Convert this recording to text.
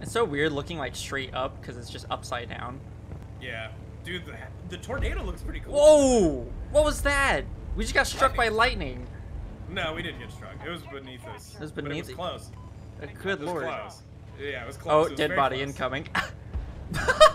It's so weird looking like straight up because it's just upside down. Yeah. Dude, the, the tornado looks pretty cool. Whoa! What was that? We just got struck by lightning. No, we didn't get struck. It was beneath us. It was but beneath it was close. Uh, good It was lord. close. Yeah, it was close. Oh, was dead body close. incoming.